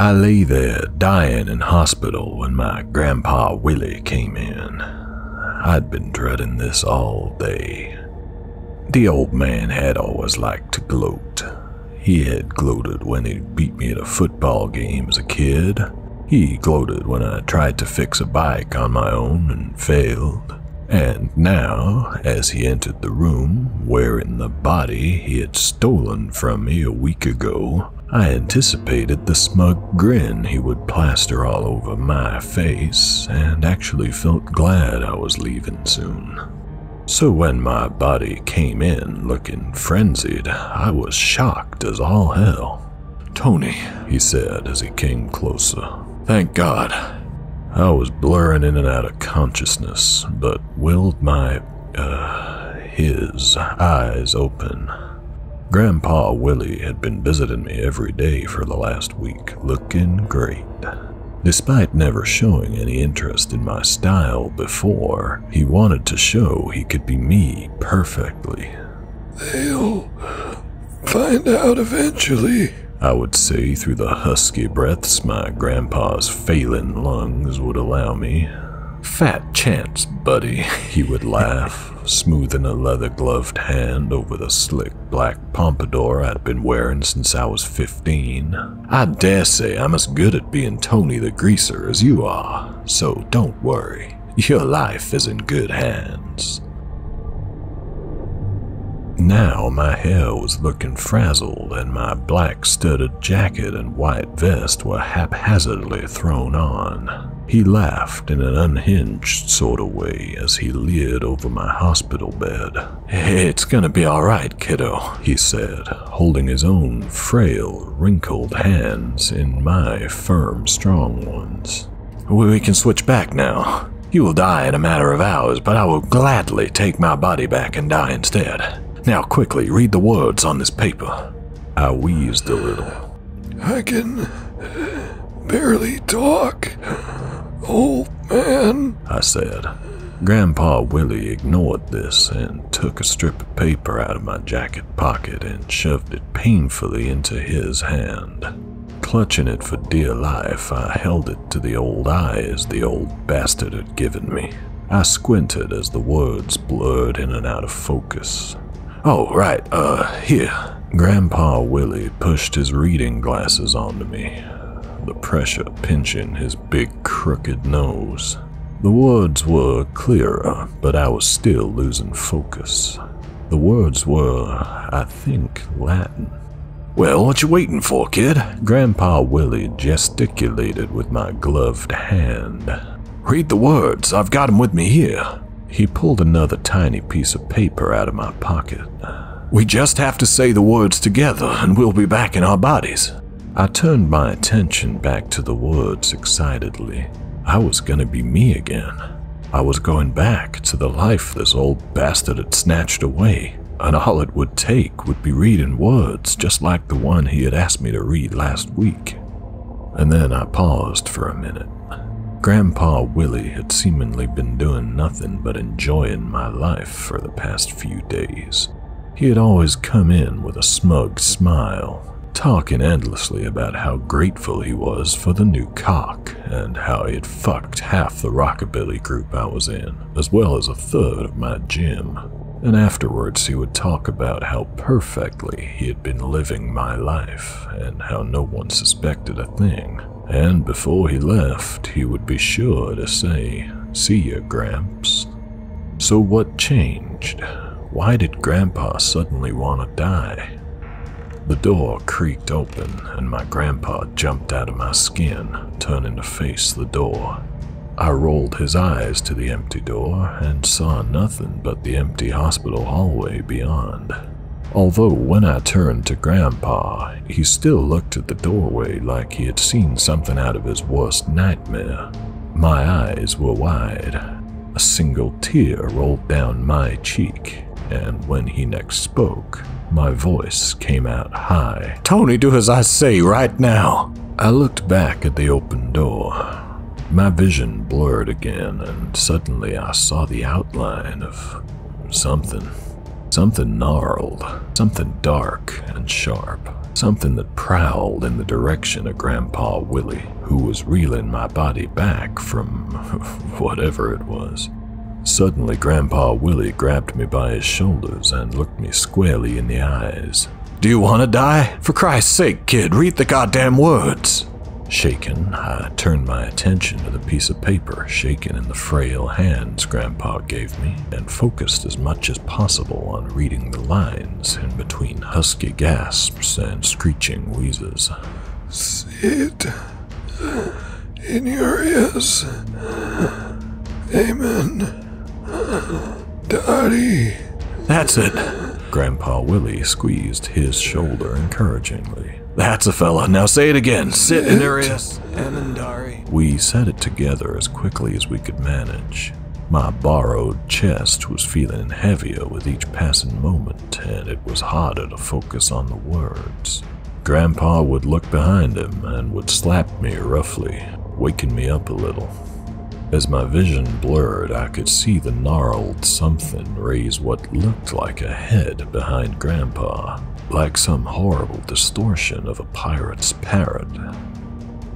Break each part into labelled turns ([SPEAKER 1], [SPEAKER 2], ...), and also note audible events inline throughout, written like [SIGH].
[SPEAKER 1] I lay there dying in hospital when my grandpa Willie came in. I'd been dreading this all day. The old man had always liked to gloat. He had gloated when he beat me at a football game as a kid. He gloated when I tried to fix a bike on my own and failed. And now, as he entered the room wearing the body he had stolen from me a week ago, I anticipated the smug grin he would plaster all over my face and actually felt glad I was leaving soon. So when my body came in looking frenzied, I was shocked as all hell. Tony, he said as he came closer. Thank God. I was blurring in and out of consciousness, but willed my, uh, his eyes open. Grandpa Willie had been visiting me every day for the last week, looking great. Despite never showing any interest in my style before, he wanted to show he could be me perfectly.
[SPEAKER 2] They'll find out eventually,
[SPEAKER 1] I would say through the husky breaths my grandpa's failing lungs would allow me. Fat chance, buddy, [LAUGHS] he would laugh, smoothing a leather gloved hand over the slick black pompadour I'd been wearing since I was 15. I dare say I'm as good at being Tony the Greaser as you are, so don't worry. Your life is in good hands. Now my hair was looking frazzled, and my black studded jacket and white vest were haphazardly thrown on. He laughed in an unhinged sort of way as he leered over my hospital bed. It's gonna be alright, kiddo, he said, holding his own frail, wrinkled hands in my firm, strong ones. We can switch back now. You will die in a matter of hours, but I will gladly take my body back and die instead. Now, quickly, read the words on this paper. I wheezed a little.
[SPEAKER 2] I can barely talk. Old man,
[SPEAKER 1] I said. Grandpa Willie ignored this and took a strip of paper out of my jacket pocket and shoved it painfully into his hand. Clutching it for dear life, I held it to the old eyes the old bastard had given me. I squinted as the words blurred in and out of focus. Oh, right, uh, here. Grandpa Willie pushed his reading glasses onto me, the pressure pinching his big crooked nose. The words were clearer, but I was still losing focus. The words were, I think, Latin. Well, what you waiting for, kid? Grandpa Willie gesticulated with my gloved hand. Read the words, I've got 'em with me here. He pulled another tiny piece of paper out of my pocket. We just have to say the words together and we'll be back in our bodies. I turned my attention back to the words excitedly. I was gonna be me again. I was going back to the life this old bastard had snatched away, and all it would take would be reading words just like the one he had asked me to read last week. And then I paused for a minute. Grandpa Willie had seemingly been doing nothing but enjoying my life for the past few days. He had always come in with a smug smile, talking endlessly about how grateful he was for the new cock and how he had fucked half the rockabilly group I was in, as well as a third of my gym. And afterwards, he would talk about how perfectly he had been living my life and how no one suspected a thing. And before he left, he would be sure to say, See ya, Gramps. So what changed? Why did Grandpa suddenly want to die? The door creaked open, and my grandpa jumped out of my skin, turning to face the door. I rolled his eyes to the empty door and saw nothing but the empty hospital hallway beyond. Although when I turned to Grandpa, he still looked at the doorway like he had seen something out of his worst nightmare. My eyes were wide. A single tear rolled down my cheek, and when he next spoke, my voice came out high. Tony, do as I say right now. I looked back at the open door. My vision blurred again, and suddenly I saw the outline of something. Something gnarled, something dark and sharp, something that prowled in the direction of Grandpa Willie, who was reeling my body back from [LAUGHS] whatever it was. Suddenly, Grandpa Willie grabbed me by his shoulders and looked me squarely in the eyes. Do you want to die? For Christ's sake, kid, read the goddamn words. Shaken, I turned my attention to the piece of paper shaken in the frail hands Grandpa gave me and focused as much as possible on reading the lines in between husky gasps and screeching wheezes.
[SPEAKER 2] Sit in your ears. Amen. Daddy.
[SPEAKER 1] That's it. Grandpa Willie squeezed his shoulder encouragingly. That's a fella. Now say it again. Sit in. Amandari. We said it together as quickly as we could manage. My borrowed chest was feeling heavier with each passing moment, and it was harder to focus on the words. Grandpa would look behind him and would slap me roughly, waking me up a little. As my vision blurred, I could see the gnarled something raise what looked like a head behind Grandpa, like some horrible distortion of a pirate's parrot.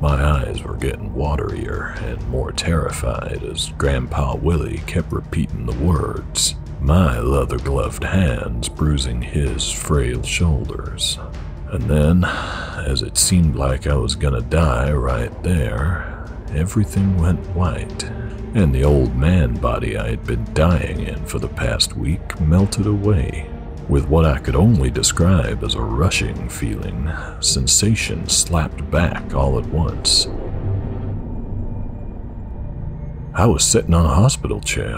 [SPEAKER 1] My eyes were getting waterier and more terrified as Grandpa Willie kept repeating the words, my leather gloved hands bruising his frail shoulders. And then, as it seemed like I was gonna die right there, everything went white, and the old man body I had been dying in for the past week melted away. With what I could only describe as a rushing feeling, sensation slapped back all at once. I was sitting on a hospital chair.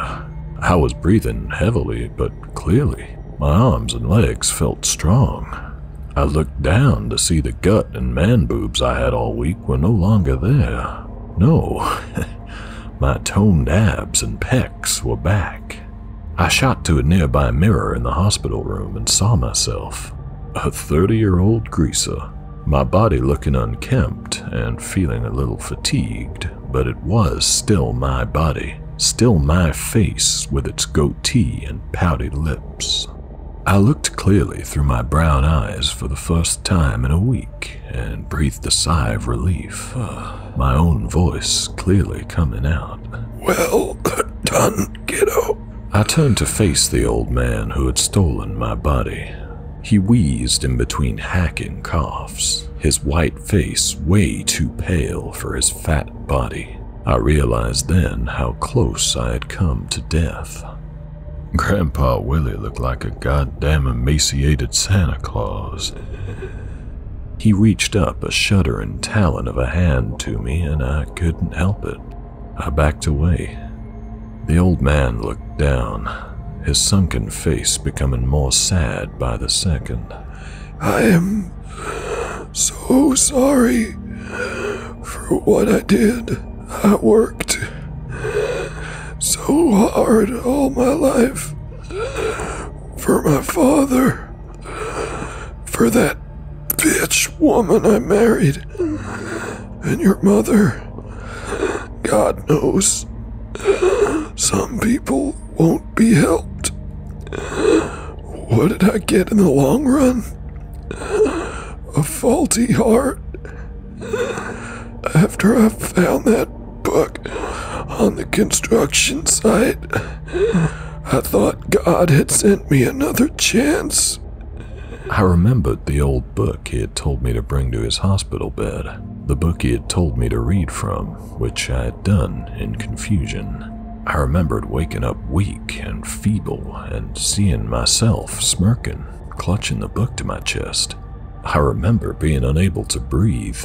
[SPEAKER 1] I was breathing heavily but clearly. My arms and legs felt strong. I looked down to see the gut and man boobs I had all week were no longer there. No, [LAUGHS] my toned abs and pecs were back. I shot to a nearby mirror in the hospital room and saw myself, a 30 year old greaser, my body looking unkempt and feeling a little fatigued, but it was still my body, still my face with its goatee and pouty lips. I looked clearly through my brown eyes for the first time in a week and breathed a sigh of relief, my own voice clearly coming out.
[SPEAKER 2] Well [COUGHS] done, kiddo.
[SPEAKER 1] I turned to face the old man who had stolen my body. He wheezed in between hacking coughs, his white face way too pale for his fat body. I realized then how close I had come to death. Grandpa Willie looked like a goddamn emaciated Santa Claus. He reached up a shuddering talon of a hand to me, and I couldn't help it. I backed away. The old man down, his sunken face becoming more sad by the second.
[SPEAKER 2] I am so sorry for what I did. I worked so hard all my life for my father, for that bitch woman I married, and your mother. God knows some people won't be helped. What did I get in the long run? A faulty heart. After I found that book on the construction site, I thought God had sent me another chance.
[SPEAKER 1] I remembered the old book he had told me to bring to his hospital bed, the book he had told me to read from, which I had done in confusion. I remembered waking up weak and feeble and seeing myself smirking, clutching the book to my chest. I remember being unable to breathe.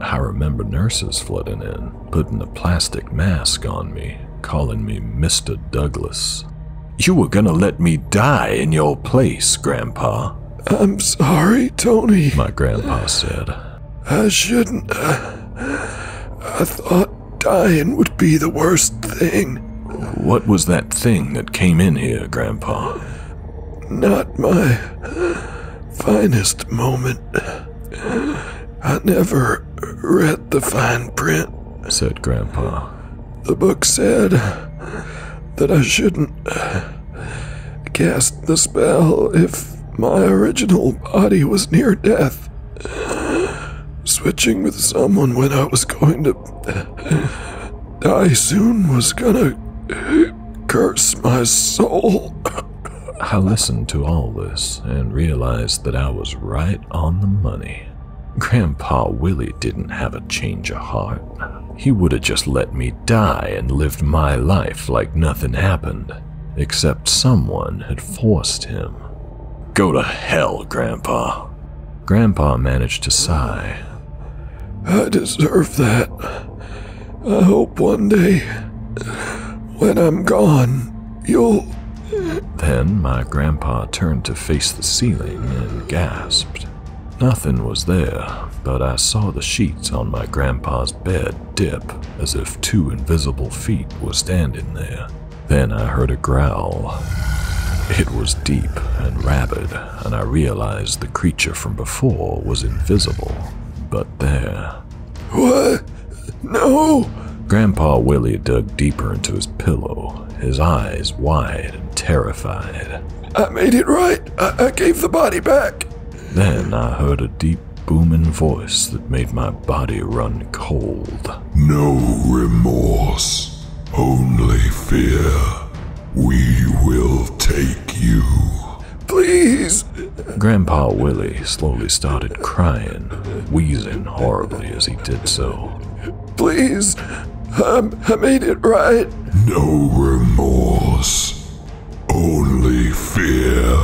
[SPEAKER 1] I remember nurses flooding in, putting a plastic mask on me, calling me Mr. Douglas. You were gonna let me die in your place, Grandpa,
[SPEAKER 2] I'm sorry, Tony.
[SPEAKER 1] my grandpa said.
[SPEAKER 2] I shouldn't. I thought dying would be the worst thing.
[SPEAKER 1] What was that thing that came in here, Grandpa?
[SPEAKER 2] Not my finest moment. I never read the fine print.
[SPEAKER 1] said Grandpa.
[SPEAKER 2] The book said that I shouldn't cast the spell if my original body was near death. Switching with someone when I was going to die soon was gonna curse my soul.
[SPEAKER 1] I listened to all this and realized that I was right on the money. Grandpa Willie didn't have a change of heart. He would have just let me die and lived my life like nothing happened, except someone had forced him. Go to hell, Grandpa. Grandpa managed to sigh.
[SPEAKER 2] I deserve that. I hope one day, when I'm gone, you'll.
[SPEAKER 1] Then my grandpa turned to face the ceiling and gasped. Nothing was there, but I saw the sheets on my grandpa's bed dip as if two invisible feet were standing there. Then I heard a growl. It was deep and rabid, and I realized the creature from before was invisible, but there.
[SPEAKER 2] What? No!
[SPEAKER 1] Grandpa Willie dug deeper into his pillow, his eyes wide and terrified.
[SPEAKER 2] I made it right. I, I gave the body back.
[SPEAKER 1] Then I heard a deep, booming voice that made my body run cold.
[SPEAKER 3] No remorse, only fear. We will take you.
[SPEAKER 2] Please.
[SPEAKER 1] Grandpa Willie slowly started crying, wheezing horribly as he did so.
[SPEAKER 2] Please. Um, I, I made it right.
[SPEAKER 3] No remorse, only fear.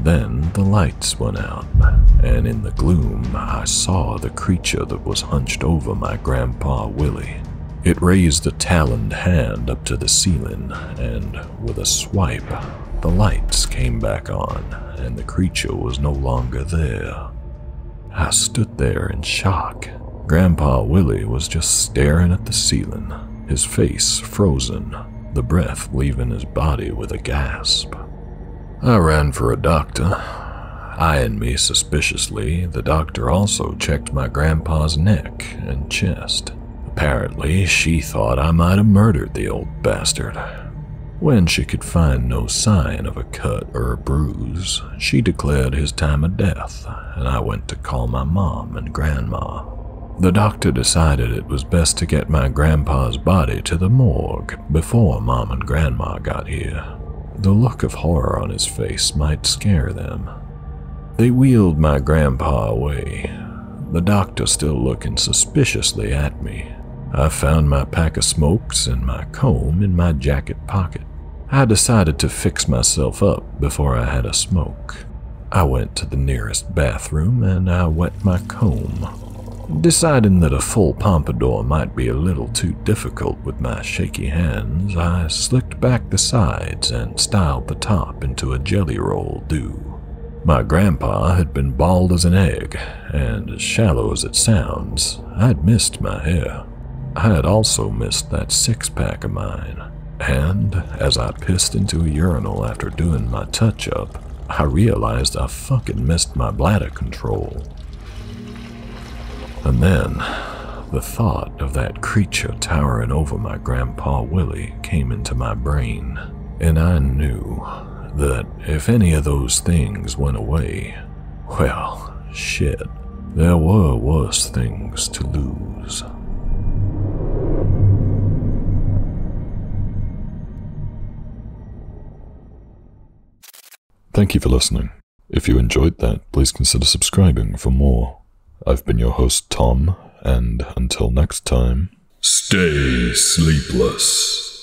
[SPEAKER 1] Then the lights went out, and in the gloom I saw the creature that was hunched over my Grandpa Willie. It raised a taloned hand up to the ceiling, and with a swipe, the lights came back on, and the creature was no longer there. I stood there in shock. Grandpa Willie was just staring at the ceiling, his face frozen, the breath leaving his body with a gasp. I ran for a doctor. Eyeing me suspiciously, the doctor also checked my grandpa's neck and chest. Apparently, she thought I might have murdered the old bastard. When she could find no sign of a cut or a bruise, she declared his time of death, and I went to call my mom and grandma. The doctor decided it was best to get my grandpa's body to the morgue before mom and grandma got here. The look of horror on his face might scare them. They wheeled my grandpa away, the doctor still looking suspiciously at me. I found my pack of smokes and my comb in my jacket pocket. I decided to fix myself up before I had a smoke. I went to the nearest bathroom and I wet my comb. Deciding that a full pompadour might be a little too difficult with my shaky hands, I slicked back the sides and styled the top into a jelly roll do. My grandpa had been bald as an egg, and as shallow as it sounds, I'd missed my hair. I had also missed that six pack of mine, and as I pissed into a urinal after doing my touch up, I realized I fucking missed my bladder control. And then, the thought of that creature towering over my Grandpa Willie came into my brain, and I knew that if any of those things went away, well, shit, there were worse things to lose. Thank you for listening. If you enjoyed that, please consider subscribing for more. I've been your host, Tom, and until next time,
[SPEAKER 3] Stay sleepless.